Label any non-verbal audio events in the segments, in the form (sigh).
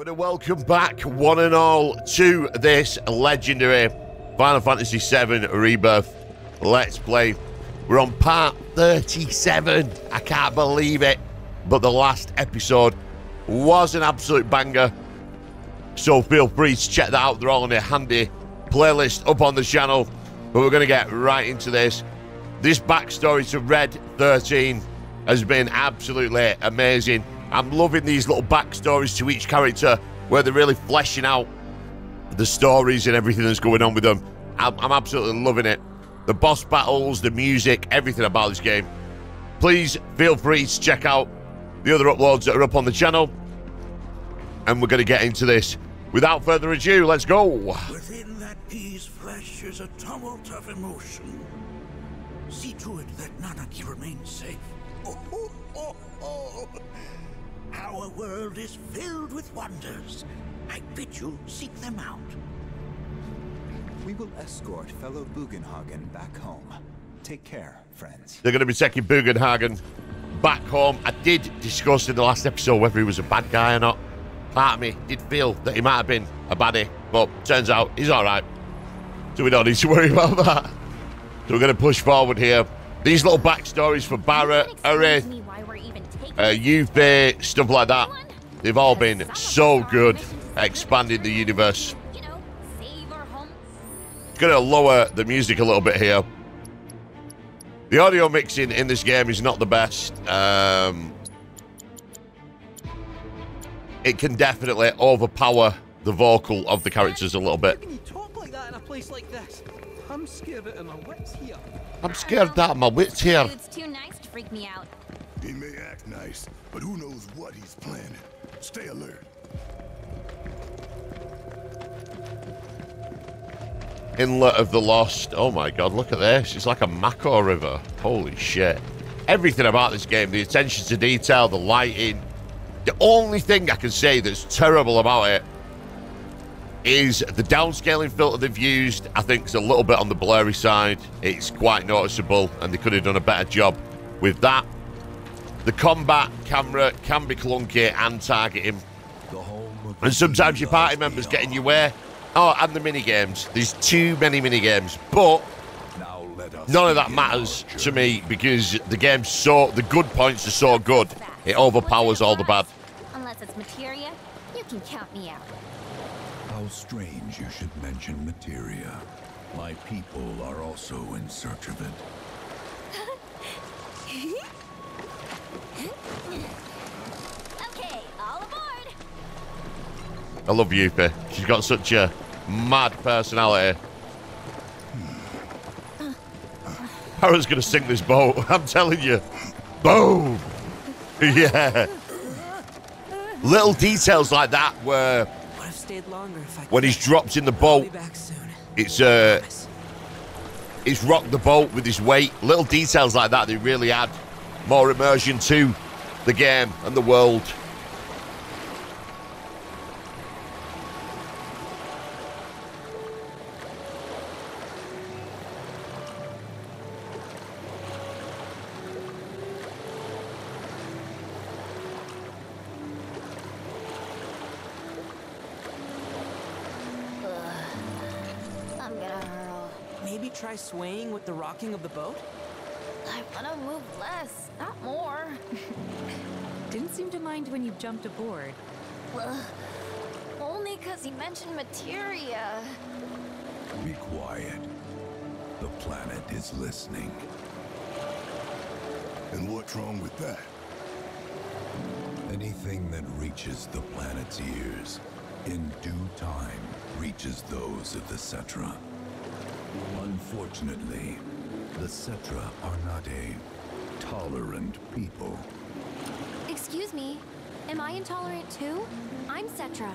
Would a welcome back, one and all, to this legendary Final Fantasy VII Rebirth Let's Play. We're on part 37. I can't believe it. But the last episode was an absolute banger. So feel free to check that out. They're all in a handy playlist up on the channel. But we're going to get right into this. This backstory to Red 13 has been absolutely amazing. I'm loving these little backstories to each character where they're really fleshing out the stories and everything that's going on with them. I'm, I'm absolutely loving it. The boss battles, the music, everything about this game. Please feel free to check out the other uploads that are up on the channel. And we're going to get into this. Without further ado, let's go. Within that pea's flesh is a tumult of emotion. See to it that Nanaki remains safe. (laughs) Oh, oh, oh, oh. Our world is filled with wonders. I bid you seek them out. We will escort fellow Bugenhagen back home. Take care, friends. They're going to be taking Bugenhagen back home. I did discuss in the last episode whether he was a bad guy or not. Part of me did feel that he might have been a baddie, but turns out he's all right. So we don't need to worry (laughs) about that. So we're going to push forward here. These little backstories for Barret, Aerith, uh, Yuffie, stuff like that. They've all been so good expanding the universe. Going to lower the music a little bit here. The audio mixing in this game is not the best. Um, it can definitely overpower the vocal of the characters a little bit. How can you talk like that in a place like this? I'm scared out of my wits here. I'm scared out of my wits here. It's too nice to freak me out. He may act nice, but who knows what he's planning. Stay alert. Inlet of the Lost. Oh my god, look at this. It's like a Mako River. Holy shit. Everything about this game, the attention to detail, the lighting. The only thing I can say that's terrible about it is the downscaling filter they've used. I think it's a little bit on the blurry side. It's quite noticeable, and they could have done a better job with that. The combat camera can be clunky and targeting. And sometimes your party members get in your way. Oh, and the mini games. There's too many mini games, but none of that matters to me because the game's so the good points are so good. It overpowers all the bad. Unless it's materia, you can count me out. How strange you should mention materia. My people are also in search of it. (laughs) I love Yuffie. She's got such a mad personality. Hara's gonna sink this boat. (laughs) I'm telling you. Boom. (laughs) Yeah. Little details like that where Would have stayed longer if I when he's dropped in the boat, I'll be back soon. it's uh it's rocked the boat with his weight. Little details like that, they really add more immersion to the game and the world. Try swaying with the rocking of the boat? I wanna move less, not more. (laughs) Didn't seem to mind when you jumped aboard. Ugh. Only cause he mentioned materia. Be quiet. The planet is listening. And what's wrong with that? Anything that reaches the planet's ears, in due time, reaches those of the Cetra. Unfortunately, the Cetra are not a tolerant people. Excuse me, am I intolerant too? I'm Cetra.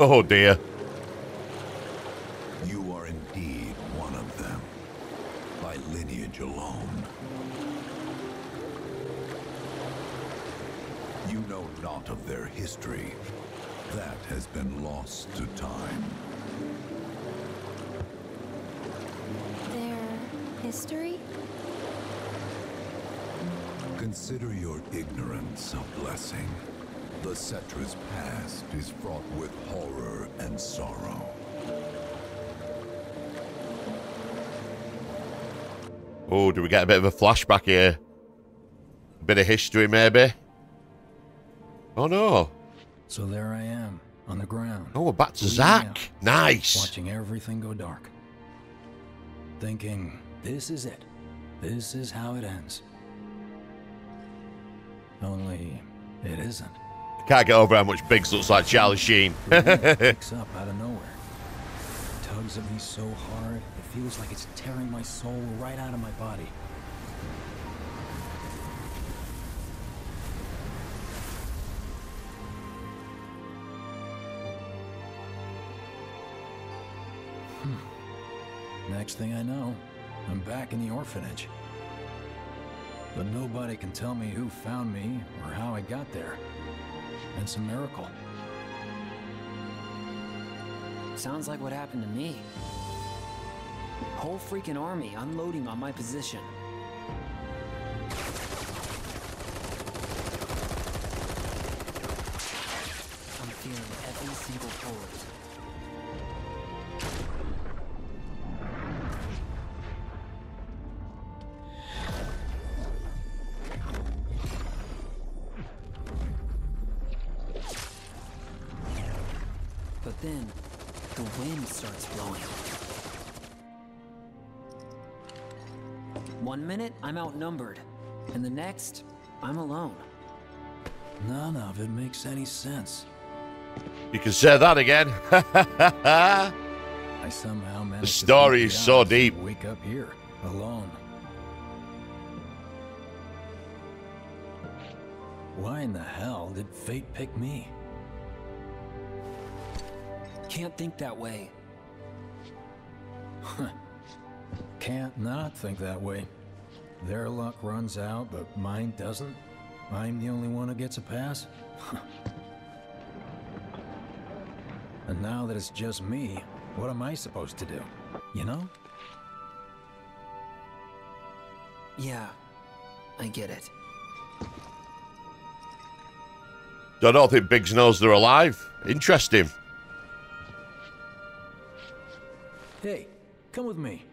Oh dear. History? Consider your ignorance a blessing. The Cetra's past is fraught with horror and sorrow. Oh, do we get a bit of a flashback here? A bit of history, maybe? Oh, no. So there I am, on the ground. Oh, we're back to bleeding Zack. out, Nice. Watching everything go dark. Thinking, this is it. This is how it ends. Only, it isn't. Can't get over how much Biggs looks like Charlie Sheen. picks (laughs) up out of nowhere. Tugs at me so hard, it feels like it's tearing my soul right out of my body. Hmm. Next thing I know, I'm back in the orphanage. But nobody can tell me who found me or how I got there. It's a miracle. Sounds like what happened to me. Whole freaking army unloading on my position. I'm feeling every single. One minute, I'm outnumbered. And the next, I'm alone. None of it makes any sense. you can say that again. (laughs) I somehow managed to story sneak is so deep. Wake up here, alone. Why in the hell did fate pick me? Can't think that way. Can't not think that way. Their luck runs out, but mine doesn't. I'm the only one who gets a pass. (laughs) and now that it's just me, what am I supposed to do? You know? Yeah, I get it. I don't think Biggs knows they're alive. Interesting. Hey, come with me.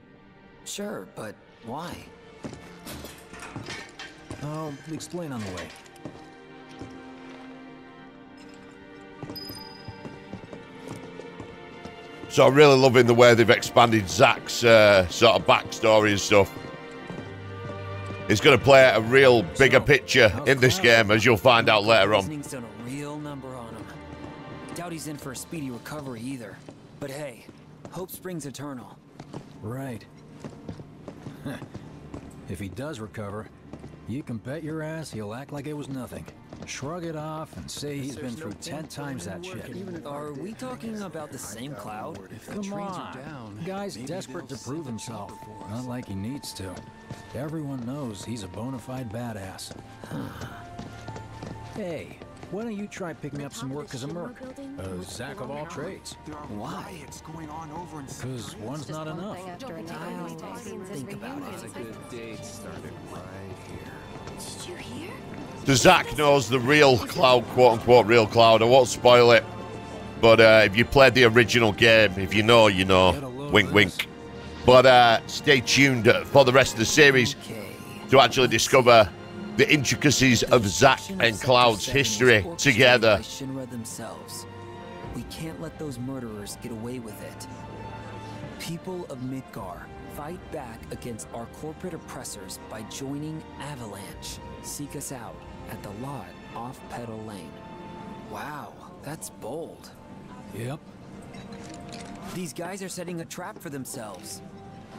Sure, but why? I'll explain on the way. So I'm really loving the way they've expanded Zack's uh, sort of backstory and stuff. He's going to play a real bigger picture in this game, as you'll find out later on. Poisoning's done a real number on him. Doubt he's in for a speedy recovery either. But hey, hope springs eternal. Right. (laughs) if he does recover, you can bet your ass he'll act like it was nothing. Shrug it off and say he's been through ten times that shit. Are we talking about the same cloud? Come on. Guy's desperate to prove himself. Not like he needs to. Everyone knows he's a bona fide badass. (sighs) hey, why don't you try picking up some work as a merc? A Zack of all trades. Why? going on over in Because one's not enough. Think about it. Did you hear? The Zack knows the real Cloud, quote unquote, real Cloud. I won't spoil it. But uh, if you played the original game, if you know, you know. Wink, wink. But uh, stay tuned for the rest of the series to actually discover the intricacies of Zack and Cloud's history together. by Shinra themselves. We can't let those murderers get away with it. People of Midgar, fight back against our corporate oppressors by joining Avalanche. Seek us out at the lot off Petal Lane. Wow, that's bold. Yep. These guys are setting a trap for themselves.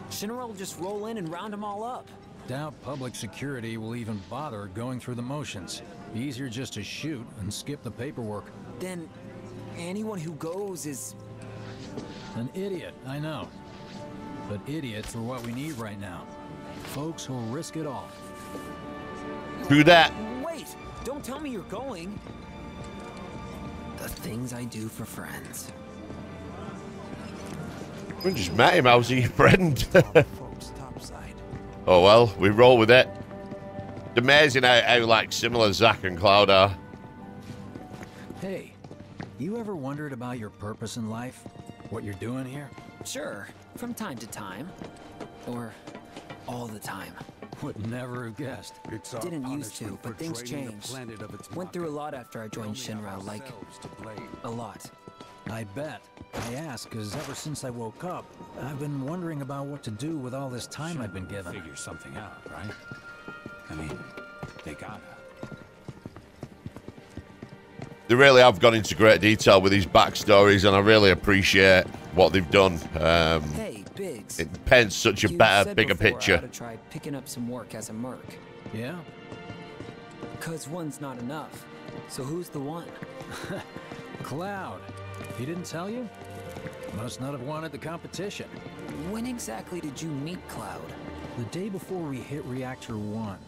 Shinra will just roll in and round them all up. Doubt public security will even bother going through the motions. Easier just to shoot and skip the paperwork. Then anyone who goes is An idiot, I know. But idiots are what we need right now. Folks who'll risk it all. Through that, Wait! Don't tell me you're going! The things I do for friends. we just met him. How's he your friend? oh well, we roll with it. It's amazing how, how like similar Zack and Cloud are. Hey, you ever wondered about your purpose in life? What you're doing here? Sure, from time to time. Or all the time. Would never have guessed. It's our Didn't used to, but things changed. of its Went through a lot after I joined Only Shinra, like ourselves to blame. a lot. I bet. I ask because ever since I woke up, I've been wondering about what to do with all this time I've been given. Figure something out, right? I mean, they gotta. They really have gone into great detail with these backstories, and I really appreciate what they've done. Um, Hey, Biggs. it paints such a better, said bigger before I picture. ought to try picking up some work as a merc. Yeah? Cause one's not enough. So who's the one? (laughs) Cloud. He didn't tell you? Must not have wanted the competition. When exactly did you meet Cloud? The day before we hit Reactor 1.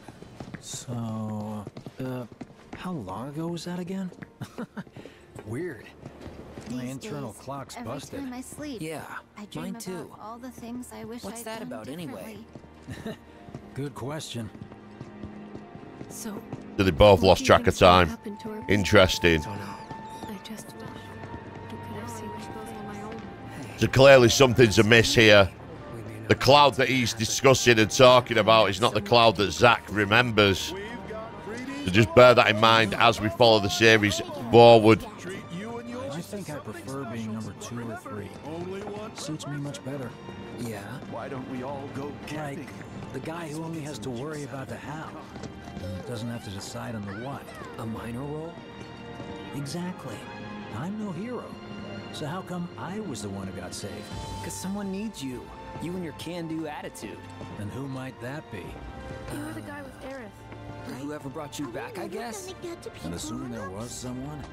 So, uh, how long ago was that again? (laughs) Weird. My internal days, clock's every busted. time I sleep, Yeah, I dream mine about too. all the things I wish What's I'd that done about anyway? (laughs) Good question. So, So they both lost track of time. happen to our Interesting. business? I just wish you could have seen me on my own. So clearly something's amiss here. The cloud that he's discussing and talking about is not the cloud that Zack remembers. So just bear that in mind as we follow the series forward. I think I prefer being number two or three. Suits me much better. Yeah. Why don't we all go Like the guy who only has to worry about the how. Doesn't have to decide on the what. A minor role? Exactly. I'm no hero. So how come I was the one who got saved? Cause someone needs you. You and your can-do attitude. And who might that be? You were the guy with Aerith. Whoever brought you back, I guess? And assuming there was someone,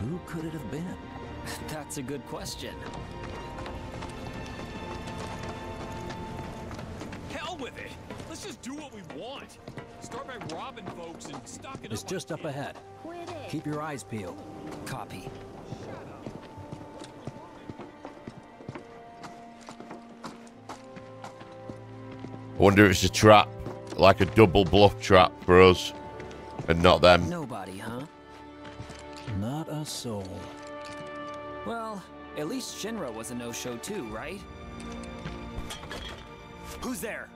who could it have been? (laughs) That's a good question. Hell with it! Let's just do what we want. Start by robbing folks and stocking It's up just up ahead. Quit it. Keep your eyes peeled. Copy. I wonder if it's a trap, like a double bluff trap for us, and not them. Nobody, huh? Not a soul. Well, at least Shinra was a no-show too, right? Who's there?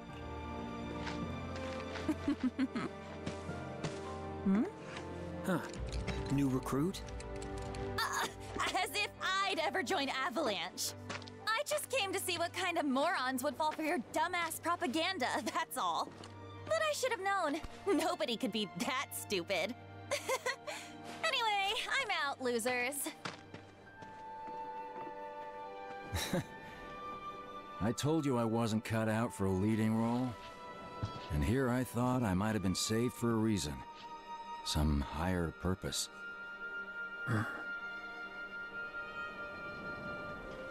(laughs) Hmm? Huh. New recruit? As if I'd ever join Avalanche. I just came to see what kind of morons would fall for your dumbass propaganda, (laughs) that's all. But I should have known. Nobody could be that stupid. (laughs) anyway, I'm out, losers. (laughs) I told you I wasn't cut out for a leading role. And here I thought I might have been saved for a reason. Some higher purpose.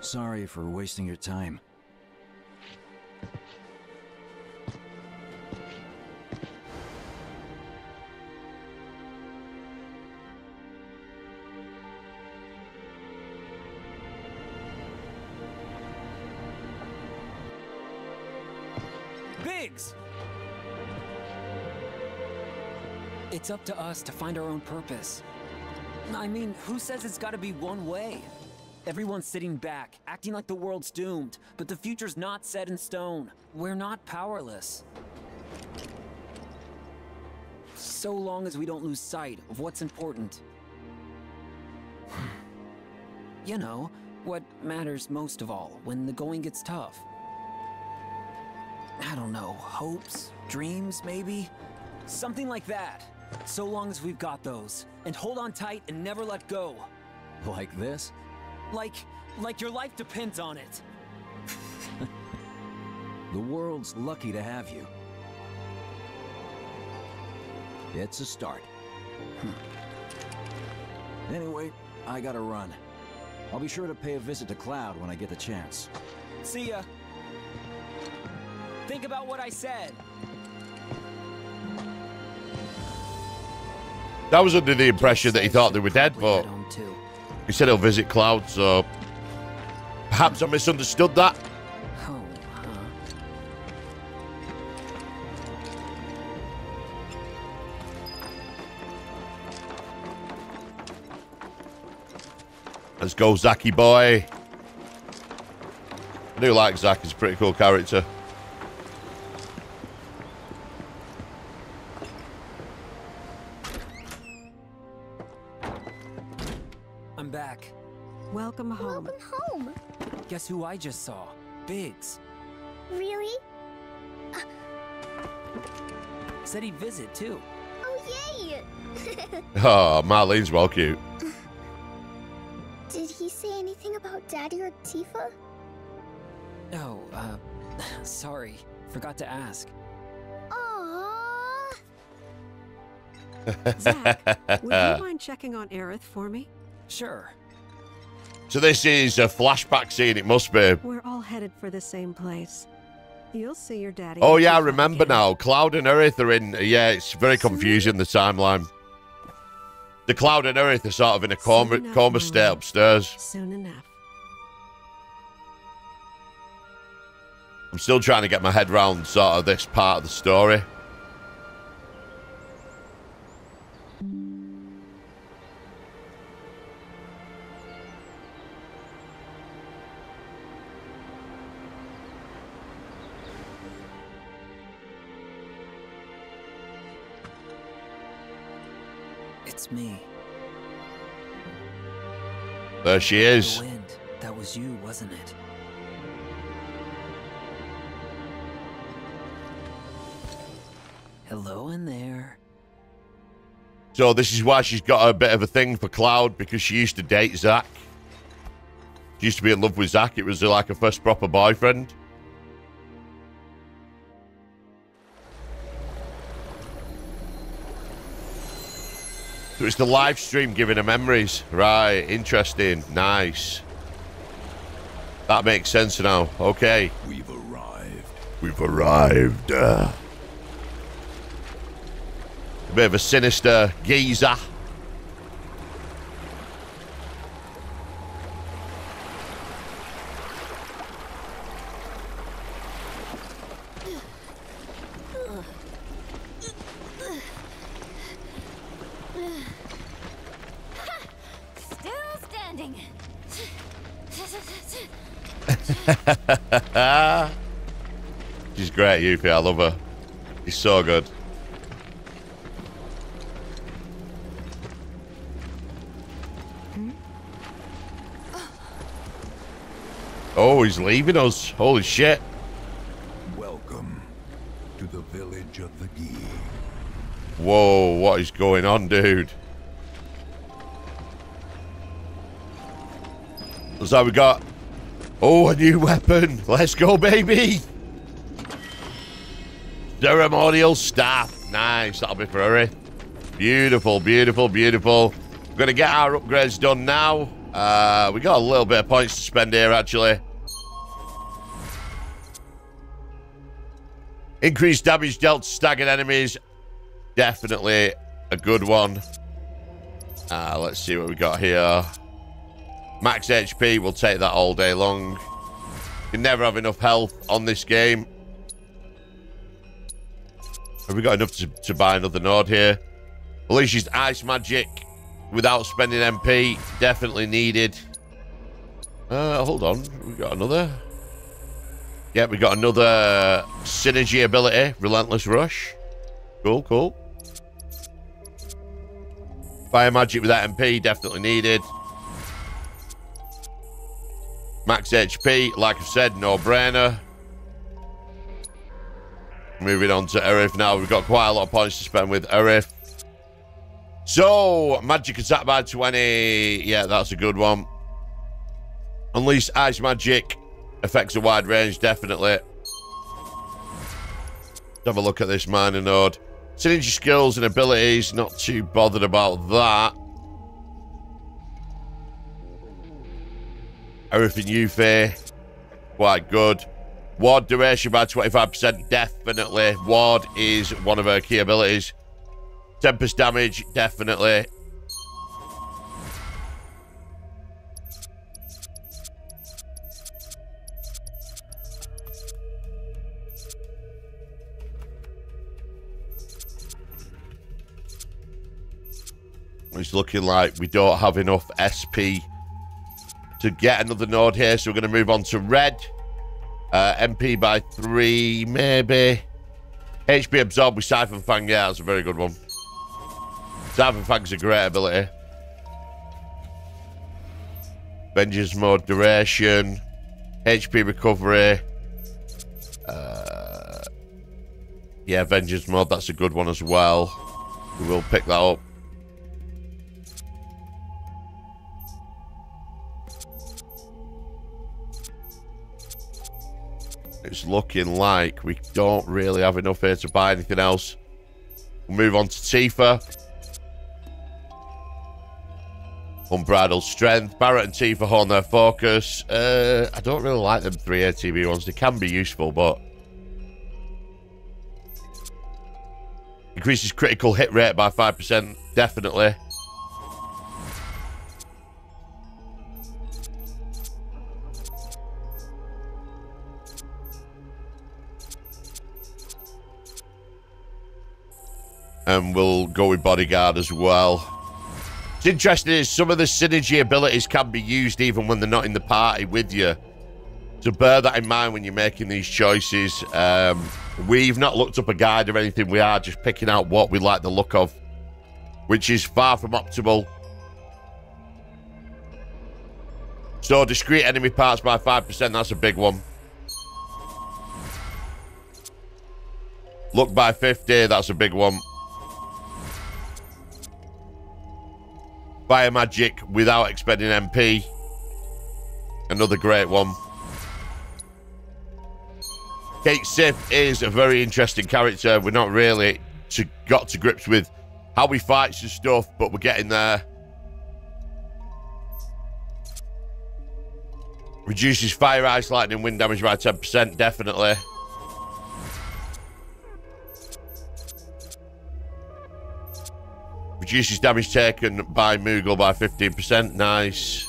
Sorry for wasting your time. It's up to us to find our own purpose. I mean, who says it's gotta be one way? Everyone's sitting back, acting like the world's doomed, but the future's not set in stone. We're not powerless. So long as we don't lose sight of what's important. you know, what matters most of all when the going gets tough. I don't know, hopes, dreams, maybe? Something like that. So long as we've got those. And hold on tight and never let go. Like this? Like, like your life depends on it. (laughs) The world's lucky to have you. It's a start. Hmm. Anyway, I gotta run. I'll be sure to pay a visit to Cloud when I get the chance. See ya. Think about what I said. That was under the impression that he thought they were dead, but he said he'll visit Cloud, so perhaps I misunderstood that. Let's go, Zacky boy. I do like Zack, he's a pretty cool character. I just saw? Biggs. Really? Said he'd visit too. Oh, yay! Oh, Marlene's well cute. Did he say anything about Daddy or Tifa? Oh, uh, (laughs) sorry. Forgot to ask. Aww. Zach, would you (laughs) mind checking on Aerith for me? Sure. So this is a flashback scene. It must be. We're all headed for the same place. You'll see your daddy. Oh yeah, I remember now. Cloud and Aerith are in. Yeah, it's very confusing the timeline. The Cloud and Aerith are sort of in a coma, enough, coma state upstairs. Soon enough. I'm still trying to get my head round sort of this part of the story. Me. There she is. The wind. That was you, wasn't it? Hello in there. So this is why she's got a bit of a thing for Cloud because she used to date Zack. She used to be in love with Zack. It was like her first proper boyfriend. So it's the life stream giving her memories. Right, interesting. Nice. That makes sense now. Okay. We've arrived. We've arrived. Uh, a bit of a sinister geezer. Still standing. (laughs) She's great, Yuffie. I love her. She's so good. Oh, he's leaving us. Holy shit. Welcome to the village of the Gi. Whoa, what is going on, dude? So we got... Oh, a new weapon. Let's go, baby. Ceremonial staff. Nice. That'll be for Uri. Beautiful, beautiful, beautiful. We're going to get our upgrades done now. Uh, we got a little bit of points to spend here, actually. Increased damage dealt to staggered enemies. Definitely a good one. Uh, let's see what we got here. Max HP, we'll take that all day long. You never have enough health on this game. Have we got enough to, to buy another node here? At least Alicia's Ice Magic without spending MP. Definitely needed. Uh, hold on. We got another. Yeah, we got another synergy ability. Relentless Rush. Cool, cool. Fire Magic with that MP. Definitely needed. Max HP, like I've said, no brainer. Moving on to Aerith now. We've got quite a lot of points to spend with Aerith. So, magic attack by 20. Yeah, that's a good one. Unleash ice magic. Affects a wide range, definitely. Have a look at this minor node. Synergy skills and abilities, not too bothered about that. Everything Yuffie, quite good. Ward duration by 25%, definitely. Ward is one of her key abilities. Tempest damage, definitely. It's looking like we don't have enough SP to get another node here. So we're going to move on to red. Uh, MP by three, maybe. HP absorb with Siphon Fang. Yeah, that's a very good one. Siphon Fang's a great ability. Vengeance mode duration. HP recovery. Uh, yeah, Vengeance mode. That's a good one as well. We will pick that up. It's looking like we don't really have enough here to buy anything else. We'll move on to Tifa. Unbridled Strength. Barret and Tifa hone their focus. Uh, I don't really like them three ATB ones. They can be useful, but... Increases critical hit rate by 5%. Definitely. And we'll go with bodyguard as well. It's interesting is some of the synergy abilities can be used even when they're not in the party with you. So bear that in mind when you're making these choices. Um, we've not looked up a guide or anything. We are just picking out what we like the look of, which is far from optimal. So discrete enemy parts by 5%, that's a big one. Look by 50, that's a big one. Fire magic without expending MP. Another great one. Cait Sith is a very interesting character. We're not really to, got to grips with how he fights and stuff, but we're getting there. Reduces fire, ice, lightning, wind damage by 10%, definitely. Reduces damage taken by Moogle by 15%. Nice.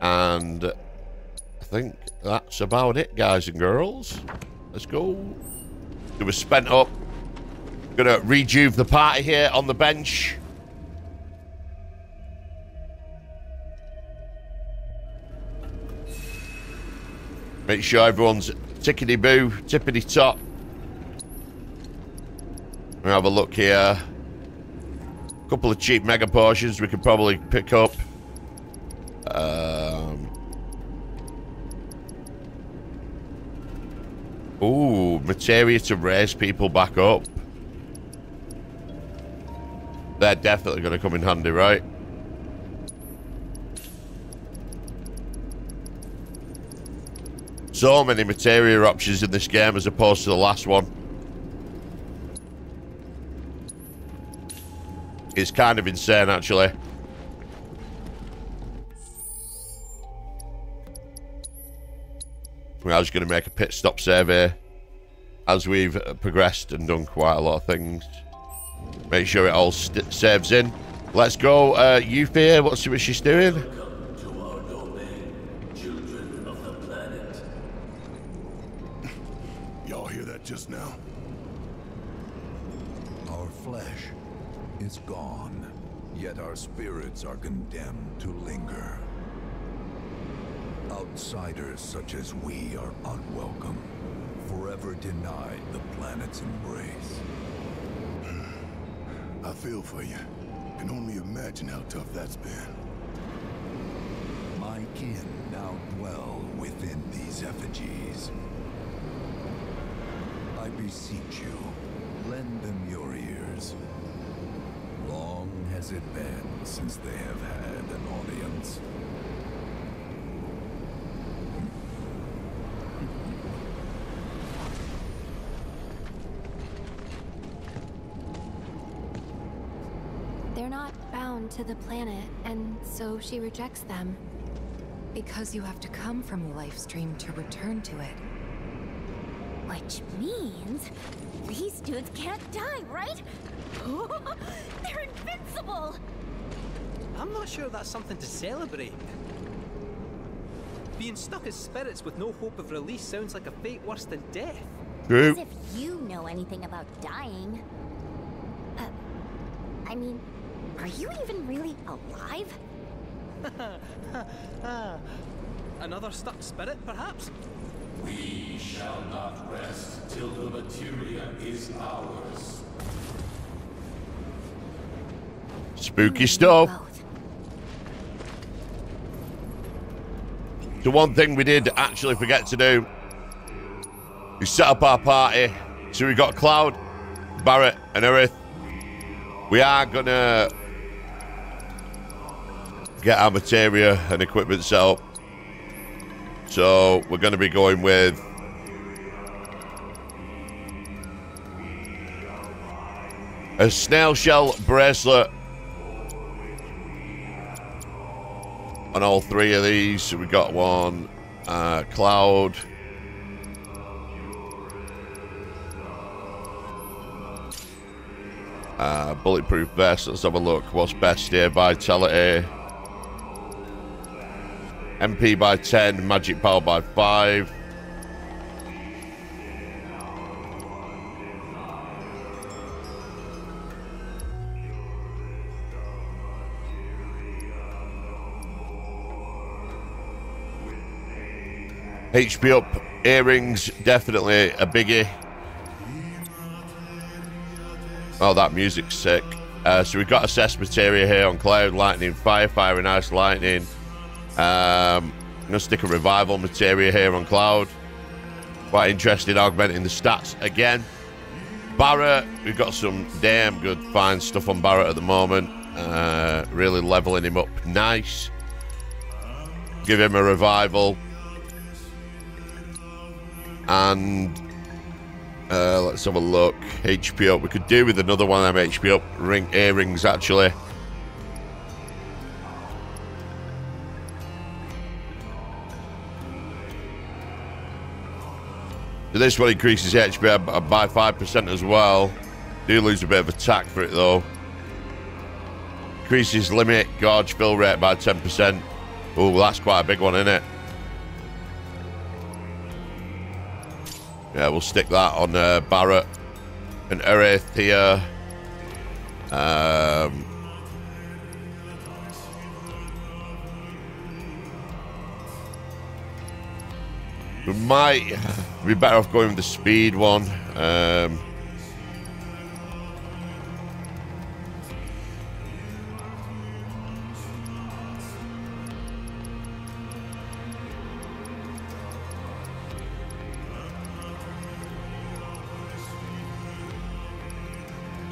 And I think that's about it, guys and girls. Let's go. It was spent up. Gonna rejuve the party here on the bench. Make sure everyone's tickety boo, tippity top. We have a look here. A couple of cheap mega potions we could probably pick up. Um, ooh, materia to raise people back up. They're definitely going to come in handy, right? So many materia options in this game as opposed to the last one. It's kind of insane, actually. We're just going to make a pit stop survey. As we've progressed and done quite a lot of things. Make sure it all saves in. Let's go. Uh, Yuffie, what's what she's doing? Y'all hear that just now? Our flesh is gone, yet our spirits are condemned to linger. Outsiders such as we are unwelcome, forever denied the planet's embrace. (sighs) I feel for you. Can only imagine how tough that's been. My kin now dwell within these effigies. I beseech you, lend them your ears. Long has it been since they have had an audience. They're not bound to the planet, and so she rejects them. Because you have to come from the life stream to return to it. Which means these dudes can't die, right? (laughs) They're invincible! I'm not sure that's something to celebrate. Being stuck as spirits with no hope of release sounds like a fate worse than death. True. As if you know anything about dying. Uh, I mean, are you even really alive? (laughs) Another stuck spirit, perhaps? We shall not rest till the materia is ours. Spooky stuff. The one thing we did actually forget to do we set up our party. So we got Cloud, Barret, and Aerith. We are gonna get our materia and equipment set up. So we're gonna be going with a snail shell bracelet on all three of these. We got one uh, Cloud. Uh, bulletproof vest. Let's have a look. What's best here? Vitality. MP by 10. Magic power by 5. HP up. Earrings. Definitely a biggie. Oh, that music's sick. Uh, so we've got assess materia here on Cloud, Lightning, Fire, Fire, and Ice, Lightning. Um, I'm going to stick a Revival materia here on Cloud. Quite interested augmenting the stats again. Barret, we've got some damn good fine stuff on Barret at the moment. Uh, really leveling him up nice. Give him a Revival. And uh, let's have a look. HP up. We could do with another one of them HP up ring earrings, actually. So this one increases HP by 5% as well. Do lose a bit of attack for it, though. Increases limit gauge fill rate by 10%. Oh, that's quite a big one, isn't it? Yeah, we'll stick that on uh, Barret and Aerith here. Um, we might be better off going with the speed one. Um,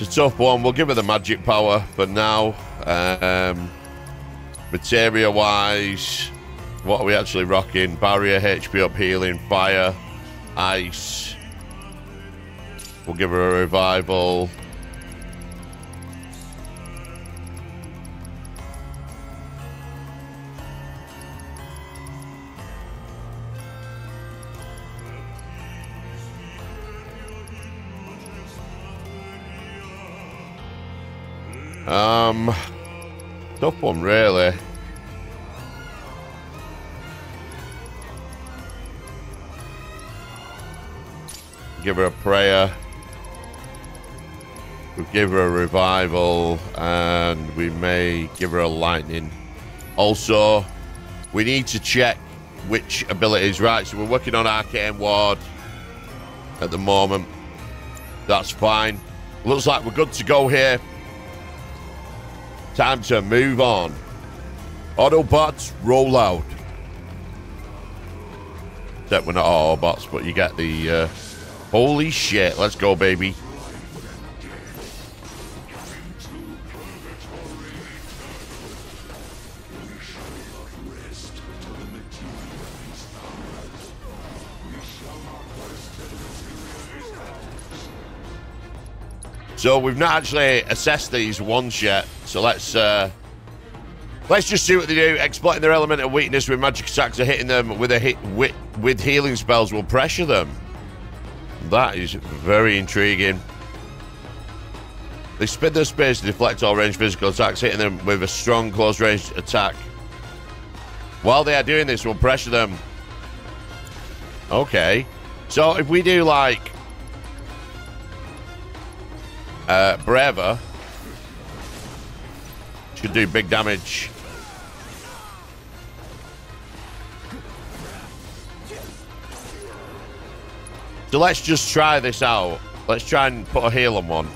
It's a tough one. We'll give her the magic power for now. Um, materia wise, what are we actually rocking? Barrier, HP up, healing, fire, ice. We'll give her a revival. Um, tough one, really. Give her a prayer. We give her a revival, and we may give her a lightning. Also, we need to check which abilities. Right, so we're working on Arcane Ward at the moment. That's fine. Looks like we're good to go here. Time to move on. Autobots, roll out. Except we're not Autobots, but you get the... Uh, holy shit, let's go, baby. So we've not actually assessed these once yet. So let's uh, let's just see what they do. Exploiting their element of weakness with magic attacks or hitting them with a hit with, with healing spells will pressure them. That is very intriguing. They spin their space to deflect all range physical attacks, hitting them with a strong close range attack. While they are doing this, we'll pressure them. Okay. So if we do like uh, Brava should do big damage. So let's just try this out. Let's try and put a heal on one.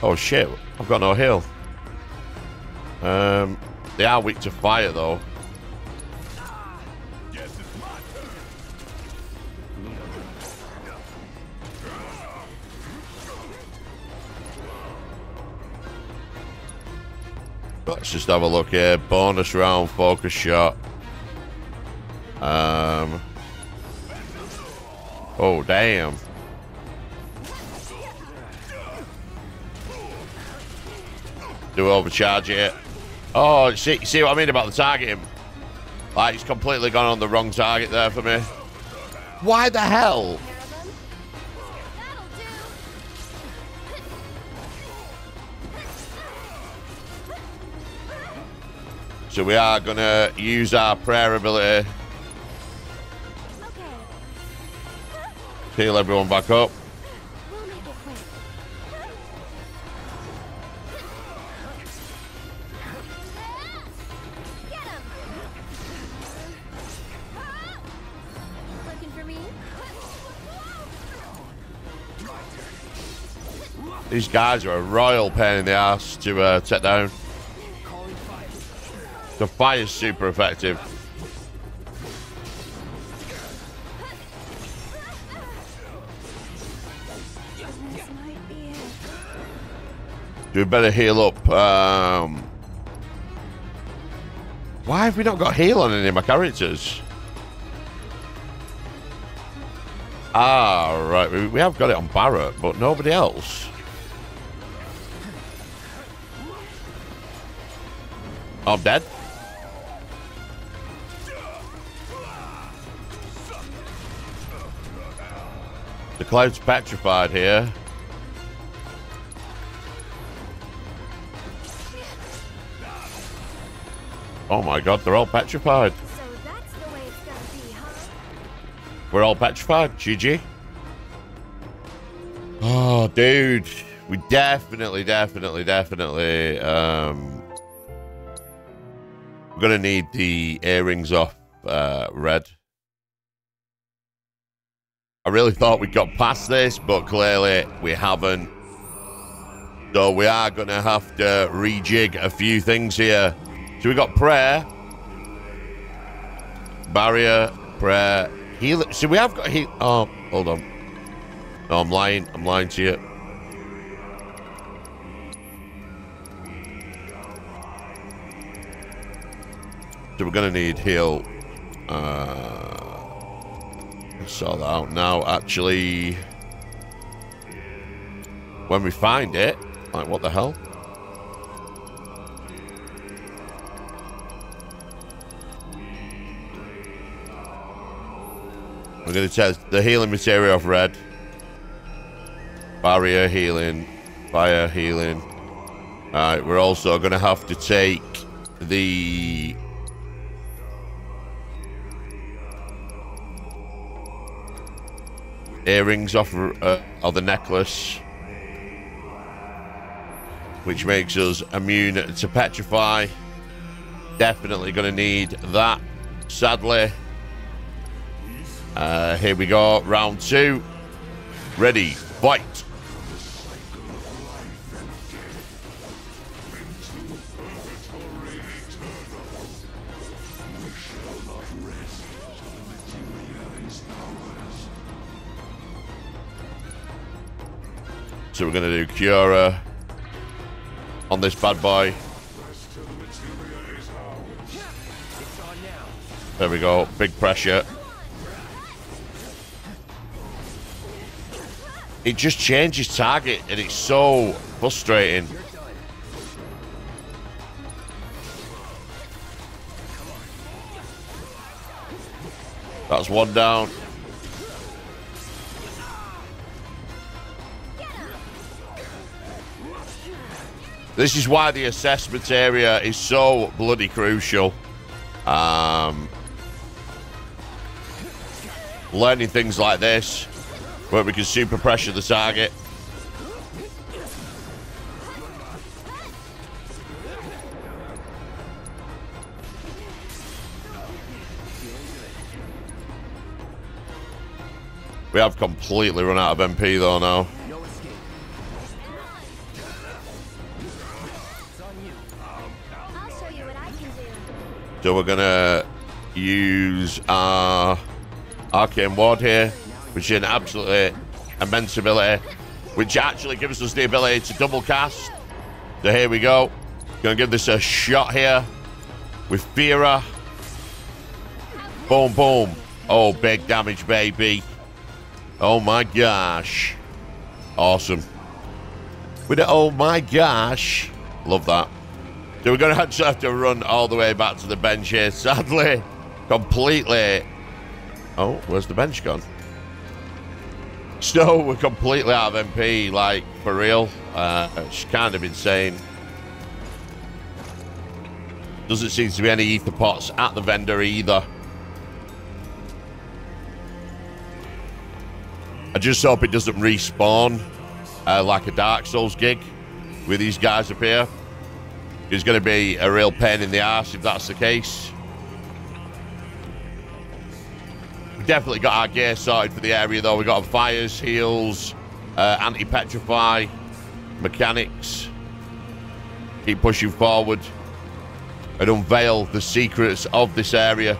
Oh shit, I've got no heal. Um, they are weak to fire though. Let's just have a look here. Bonus round, focus shot. Um. Oh, damn. Do overcharge it. Oh, see, see what I mean about the targeting? Like, it's completely gone on the wrong target there for me. Why the hell? So we are going to use our prayer ability. Heal everyone back up. These guys are a royal pain in the ass to uh, take down. The fire's super effective. We better heal up. Um, why have we not got heal on any of my characters? Ah, right. We, we have got it on Barret, but nobody else. I'm dead. Cloud's petrified here. Oh my god, they're all petrified. We're all petrified. GG. Oh, dude. We definitely, definitely, definitely, um... We're gonna need the earrings off, uh, Red. I really thought we got past this, but clearly we haven't. So we are gonna have to rejig a few things here. So we got prayer, barrier, prayer, heal. So we have got heal. Oh, hold on. No, I'm lying. I'm lying to you. So we're gonna need heal. Uh, sort that out now. Actually, when we find it, like what the hell? We're going to test the healing material of red. Barrier healing. Fire healing. Alright, we're also going to have to take the... Earrings off uh, of the necklace. Which makes us immune to petrify. Definitely going to need that. Sadly. Uh, here we go, round two. Ready, fight. So we're going to do Cura on this bad boy. There we go, big pressure. it just changes target and it's so frustrating. That's one down. This is why the assessment area is so bloody crucial. Um, learning things like this where we can super pressure the target. We have completely run out of MP though now. So we're gonna use our arcane ward here, which is an absolutely immense ability, which actually gives us the ability to double cast. So here we go. Gonna give this a shot here with Fira. Boom, boom. Oh, big damage, baby. Oh my gosh. Awesome. With it, oh my gosh. Love that. So we're going to actually have to run all the way back to the bench here. Sadly, completely. Oh, where's the bench gone? So we're completely out of MP, like, for real. Uh, it's kind of insane. Doesn't seem to be any ether pots at the vendor either. I just hope it doesn't respawn uh, like a Dark Souls gig with these guys up here. It's going to be a real pain in the ass if that's the case. We definitely got our gear sorted for the area though. We've got fires, heals, uh, anti-petrify, mechanics. Keep pushing forward and unveil the secrets of this area.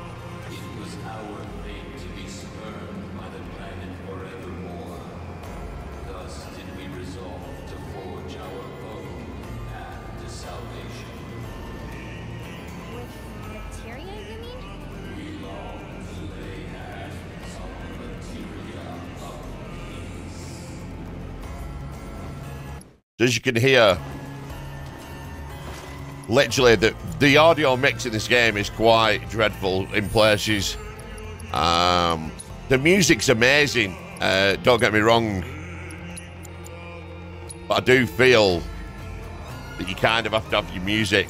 As you can hear, literally the the audio mix in this game is quite dreadful in places. Um, the music's amazing. Uh, don't get me wrong, but I do feel that you kind of have to have your music.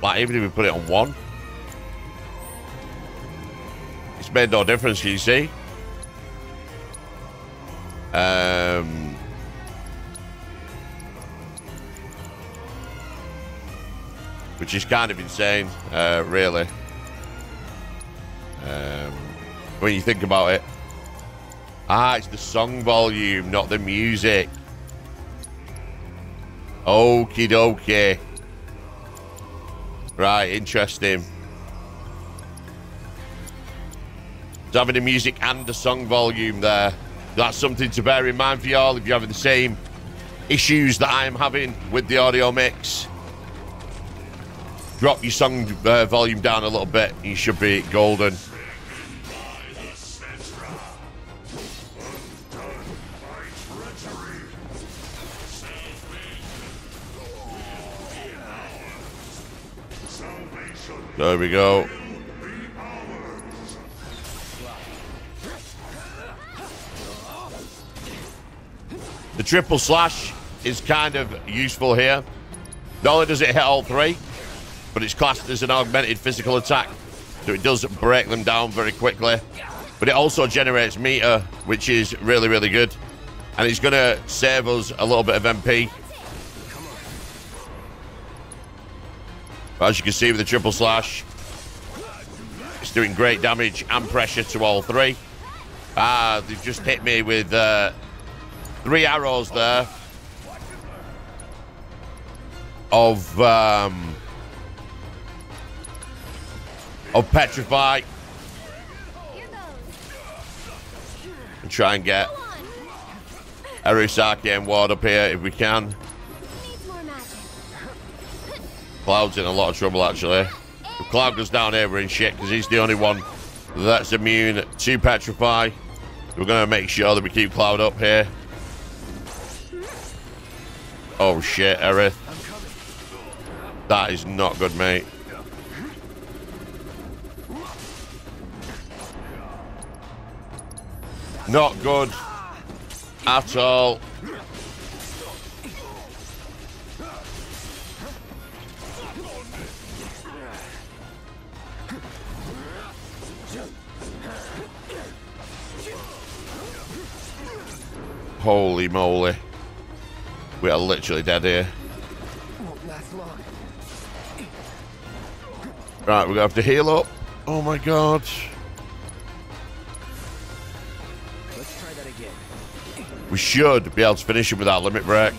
Like even if we put it on one, it's made no difference. You see? Um, which is kind of insane, uh, really. Um, when you think about it. Ah, it's the song volume, not the music. Okie dokie. Right, interesting. So having the music and the song volume there. That's something to bear in mind for y'all if you're having the same issues that I am having with the audio mix. Drop your song uh, volume down a little bit, you should be golden. There we go. The triple slash is kind of useful here. Not only does it hit all three, but it's classed as an augmented physical attack, so it does break them down very quickly. But it also generates meter, which is really, really good. And it's going to save us a little bit of MP. As you can see with the triple slash, it's doing great damage and pressure to all three. Ah, they've just hit me with uh, three arrows there of um, of petrify and try and get Arusaki and Ward up here if we can. Cloud's in a lot of trouble actually. If Cloud goes down here, we're in shit because he's the only one that's immune to petrify. We're going to make sure that we keep Cloud up here. Oh shit, Aerith. That is not good, mate. Not good at all. Holy moly. We are literally dead here. Right, we're going to have to heal up. Oh my god. again. We should be able to finish him without limit break.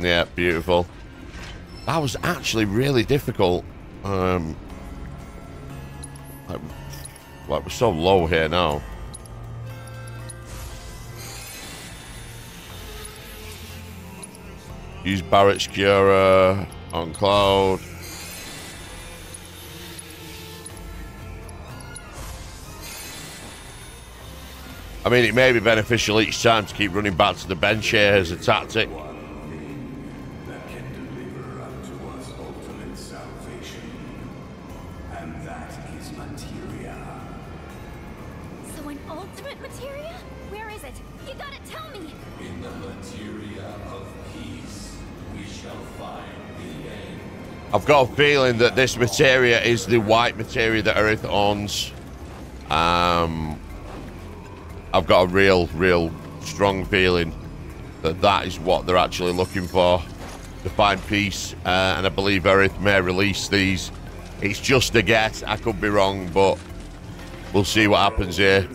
Yeah, beautiful. That was actually really difficult. Um, like, like we're so low here now. Use Barret's Cura on Cloud. I mean, it may be beneficial each time to keep running back to the bench here as a tactic. that can deliver unto us ultimate salvation. And that is materia. So an ultimate materia? Where is it? You gotta tell me! In the materia of peace, I've got a feeling that this materia is the white materia that Aerith owns. Um, I've got a real, real strong feeling that that is what they're actually looking for to find peace. Uh, and I believe Aerith may release these. It's just a guess. I could be wrong, but we'll see what happens here.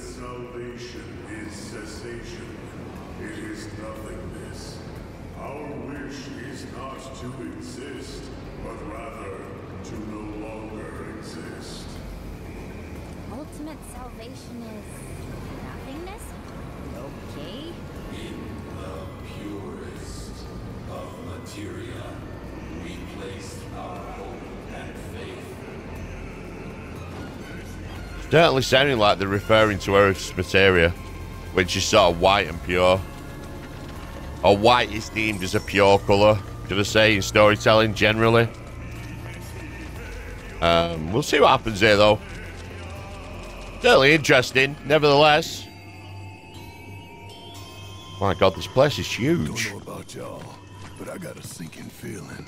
Certainly sounding like they're referring to Aerith's materia, which is sort of white and pure. Or white is deemed as a pure colour, should I say, in storytelling generally. Um, we'll see what happens here, though. Certainly interesting, nevertheless. My god, this place is huge. Don't know about y'all, but I got a sinking feeling.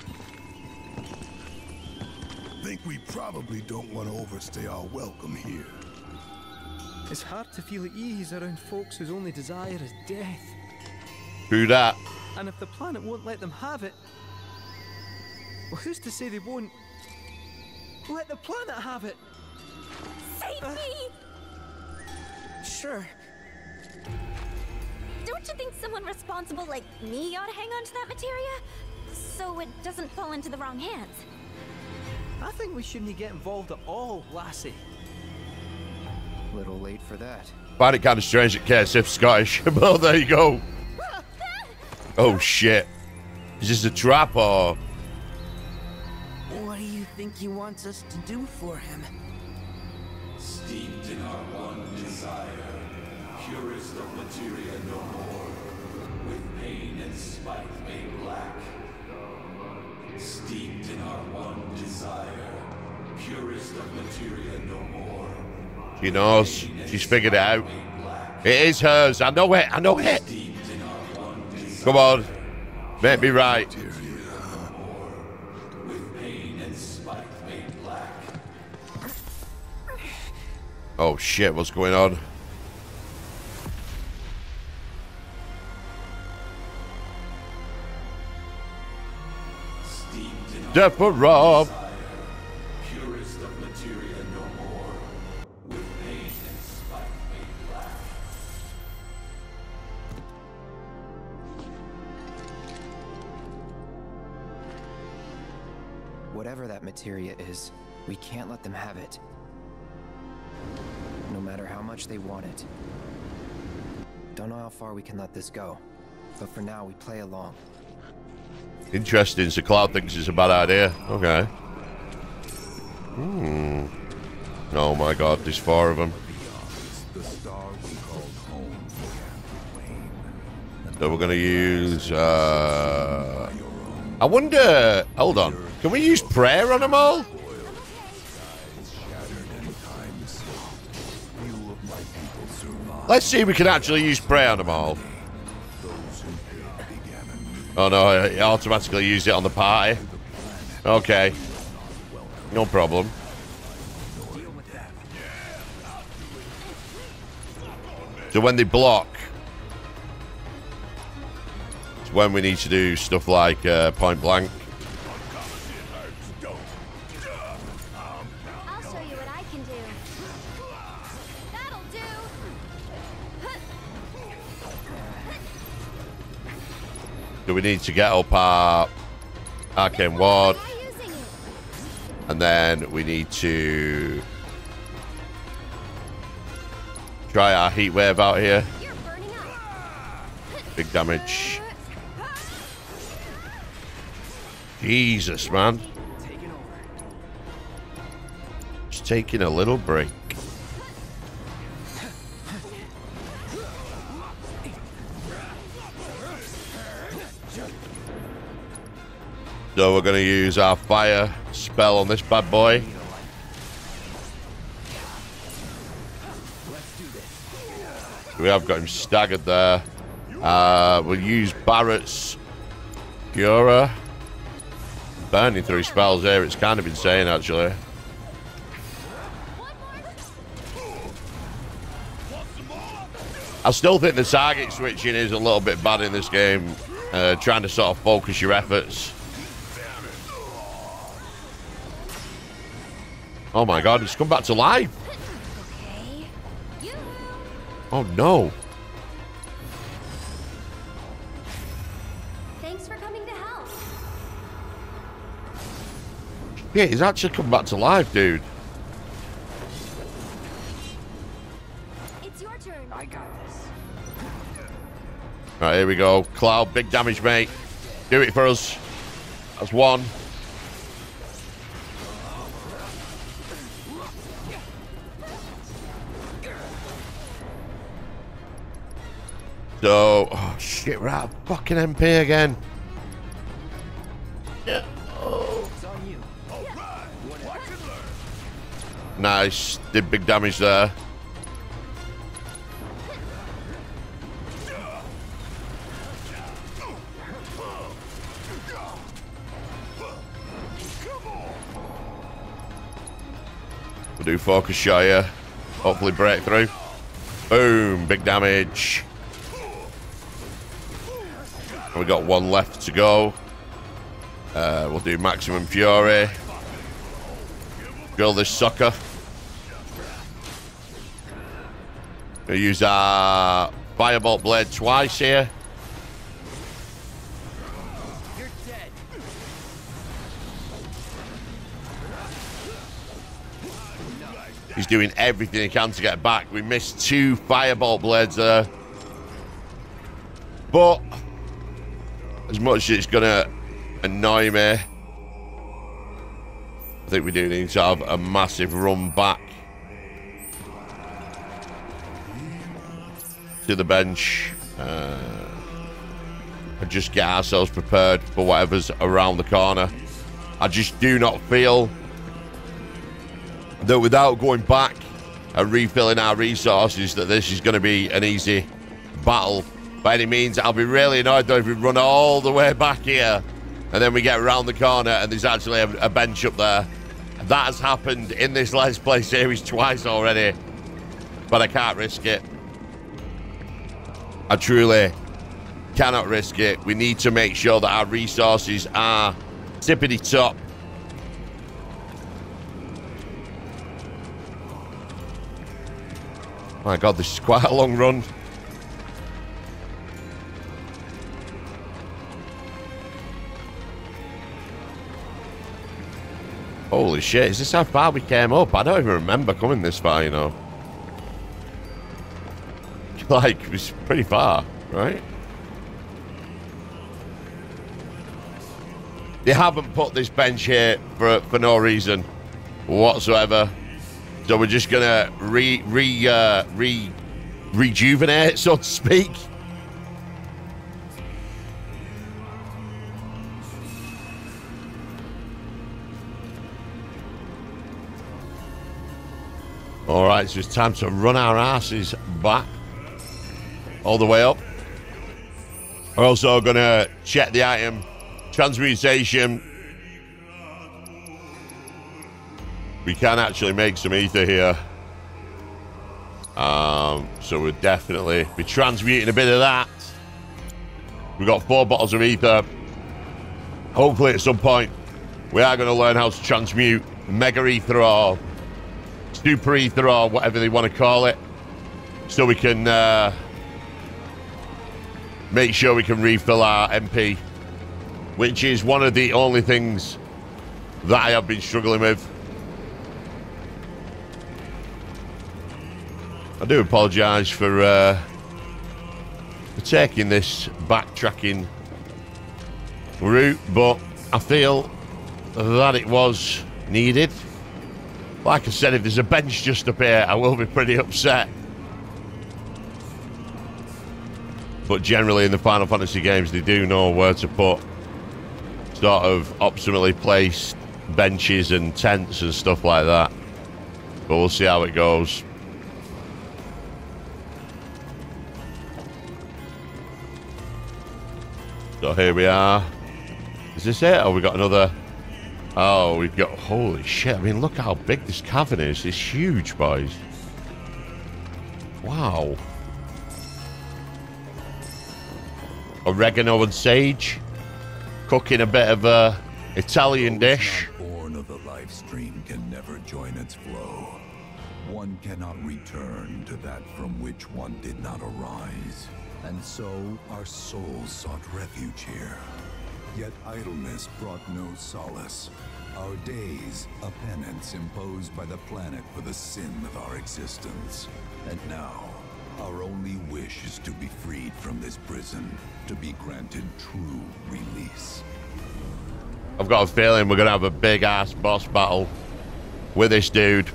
Think we probably don't want to overstay our welcome here. It's hard to feel at ease around folks whose only desire is death. Who that? And if the planet won't let them have it, well, who's to say they won't let the planet have it? Save uh, me! Sure. Don't you think someone responsible like me ought to hang on to that materia? So it doesn't fall into the wrong hands. I think we shouldn't get involved at all, Lassie. Little late for that. Find it kind of strange that Cait Sith's Scottish, (laughs) well, there you go. Oh shit. Is this a trap or. What do you think he wants us to do for him? Steeped in our one desire, purest of materia no more, with pain and spite made black. Steeped in our one desire, purest of materia no more. She knows. She's figured it out. It is hers. I know it. I know it. Come on. Make me right. Oh shit, what's going on? Death for Rob. Materia is, we can't let them have it. No matter how much they want it. Don't know how far we can let this go, but for now we play along. Interesting. So Cloud thinks it's a bad idea. Okay. Hmm. Oh my god, there's four of them. So we're gonna use. Uh, I wonder. Hold on. Can we use prayer on them all? Let's see if we can actually use prayer on them all. Oh no, it automatically used it on the party. Okay. No problem. So when they block, it's when we need to do stuff like uh, point blank. So we need to get up our arcane ward. And then we need to try our heat wave out here. Big damage. Jesus, man. Just taking a little break. So we're going to use our fire spell on this bad boy. We have got him staggered there. Uh, we'll use Barret's Cura. Burning through spells here. It's kind of insane, actually. I still think the target switching is a little bit bad in this game. Uh, trying to sort of focus your efforts. Oh my god, it's come back to life. Oh no. Thanks for coming to help. Yeah, he's actually come back to life, dude. It's your turn. I got this. Right, here we go. Cloud, big damage, mate. Do it for us. That's one. So, oh shit, we're out of fucking MP again. Nice. Did big damage there. We'll do focus shot here. Hopefully breakthrough. Boom. Big damage. We got one left to go. Uh, we'll do maximum fury. Drill this sucker. We'll use our firebolt blade twice here. He's doing everything he can to get back. We missed two firebolt blades there. But as much as it's gonna annoy me, I think we do need to have a massive run back to the bench uh, and just get ourselves prepared for whatever's around the corner. I just do not feel that without going back and refilling our resources that this is going to be an easy battle by any means. I'll be really annoyed though if we run all the way back here and then we get around the corner and there's actually a, a bench up there. That has happened in this Let's Play series twice already, but I can't risk it. I truly cannot risk it. We need to make sure that our resources are tippity top. My God, this is quite a long run. Holy shit, is this how far we came up? I don't even remember coming this far, you know. (laughs) Like, it was pretty far, right? They haven't put this bench here for, for no reason whatsoever. So we're just gonna re re uh, re rejuvenate, (laughs) so to speak. All right, so it's time to run our asses back all the way up. We're also gonna check the item transmutation. We can actually make some ether here. Um, so we'll definitely be transmuting a bit of that. We've got four bottles of ether. Hopefully at some point we are going to learn how to transmute mega ether or super ether or whatever they want to call it. So we can uh, make sure we can refill our MP, which is one of the only things that I have been struggling with. I do apologise for, uh, for taking this backtracking route, but I feel that it was needed. Like I said, if there's a bench just up here, I will be pretty upset. But generally in the Final Fantasy games, they do know where to put sort of optimally placed benches and tents and stuff like that. But we'll see how it goes. So here we are. Is this it? Or we got another? Oh, we've got... Holy shit. I mean, look how big this cavern is. It's huge, boys. Wow. Oregano and sage. Cooking a bit of a Italian dish. Born of the life stream can never join its flow. One cannot return to that from which one did not arise. And so our souls sought refuge here. Yet idleness brought no solace. Our days, a penance imposed by the planet for the sin of our existence. And now, our only wish is to be freed from this prison, to be granted true release. I've got a feeling we're going to have a big ass boss battle with this dude.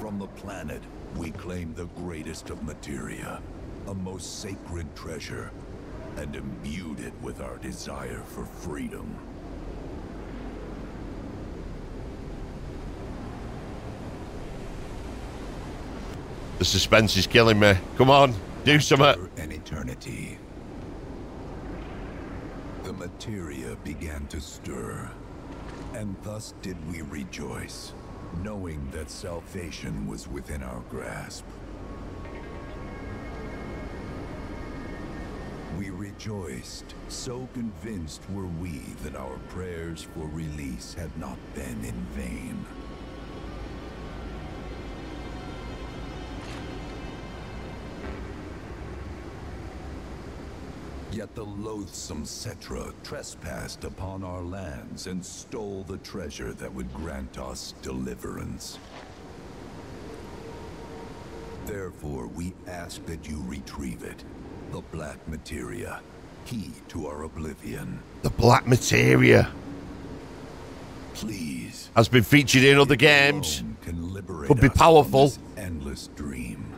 From the planet, we claim the greatest of materia, a most sacred treasure, and imbued it with our desire for freedom. The suspense is killing me. Come on, do some something. An eternity. The materia began to stir, and thus did we rejoice, knowing that salvation was within our grasp. We rejoiced, so convinced were we that our prayers for release had not been in vain. Yet the loathsome Cetra trespassed upon our lands and stole the treasure that would grant us deliverance. Therefore, we ask that you retrieve it. The Black Materia, key to our oblivion. The Black Materia. Please. Has been featured in other games. Can liberate Could be powerful. endless dream.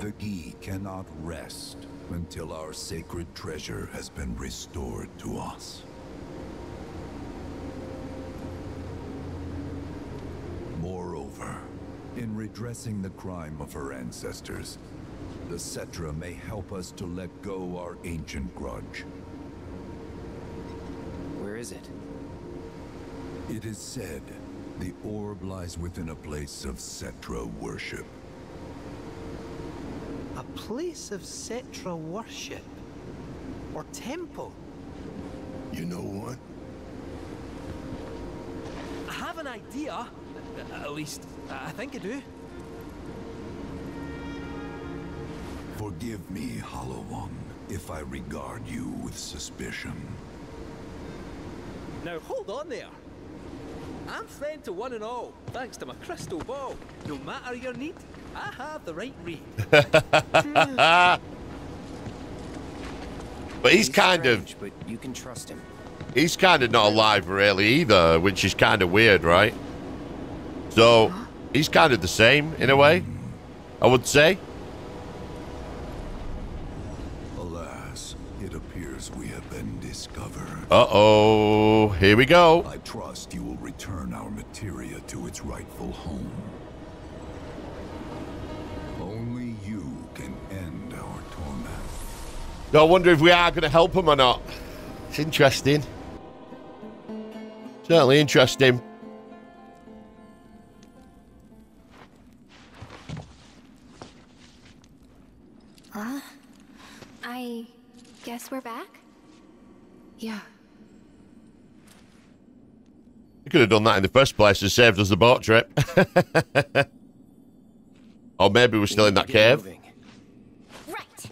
The key cannot rest until our sacred treasure has been restored to us. Moreover, in redressing the crime of her ancestors, the Cetra may help us to let go our ancient grudge. Where is it? It is said the orb lies within a place of Cetra worship. A place of Cetra worship? Or temple? You know what? I have an idea. At least, I think I do. Forgive me, Hollow One, if I regard you with suspicion. Now hold on there. I'm friend to one and all, thanks to my crystal ball. No matter your need, I have the right read. (laughs) But he's kind of. But you can trust him. He's kind of not alive really either, which is kind of weird, right? So he's kind of the same in a way, I would say. Alas, it appears we have been discovered. Uh oh, here we go. I trust you will return our materia to its rightful home. Only you can end our torment. I wonder if we are going to help him or not. It's interesting. Certainly interesting. Huh? I guess we're back? Yeah. You could have done that in the first place and saved us the boat trip. (laughs) or maybe we're still in that cave. Right.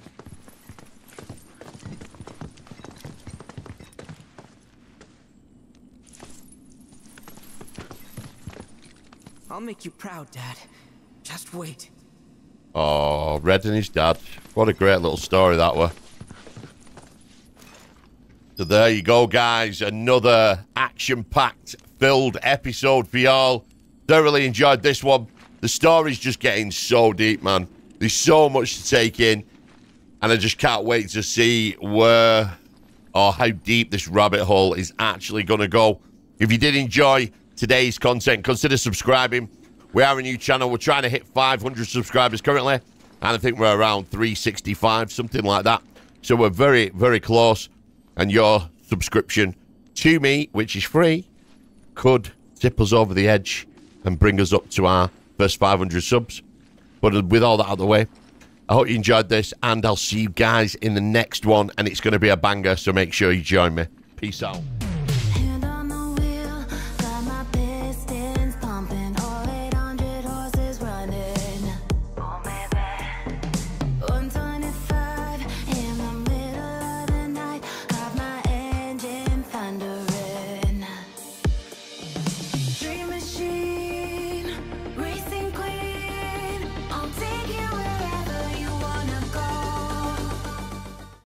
I'll make you proud, Dad. Just wait. Oh, Red and his dad. What a great little story that was. So there you go, guys. Another action-packed, filled episode for y'all. Thoroughly enjoyed this one. The story's just getting so deep, man. There's so much to take in. And I just can't wait to see where or how deep this rabbit hole is actually going to go. If you did enjoy today's content, consider subscribing. We are a new channel. We're trying to hit 500 subscribers currently. And I think we're around 365, something like that. So we're very, very close. And your subscription to me, which is free, could tip us over the edge and bring us up to our first 500 subs. But with all that out of the way, I hope you enjoyed this, and I'll see you guys in the next one. And it's going to be a banger, so make sure you join me. Peace out.